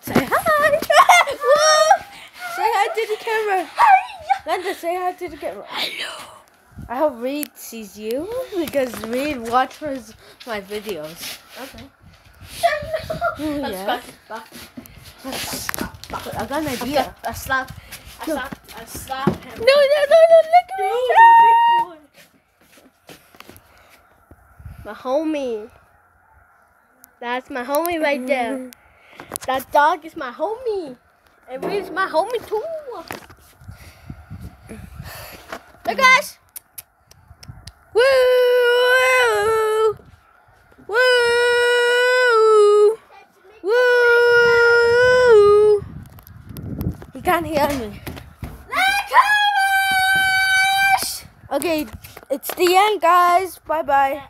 Say hi! Woo! Say hi to the camera. Linda, say hi to the camera. Hello. I hope Reed sees you because Reed watches my videos. Okay. Ooh, yeah. I got an idea. I slap. I slap. I slap him. No, no, no, no, look at me. No, my homie. That's my homie right there. That dog is my homie. And Reed's my homie too. Look guys. Woo! Woo! Woo! He can't hear me. Okay, it's the end, guys. Bye bye.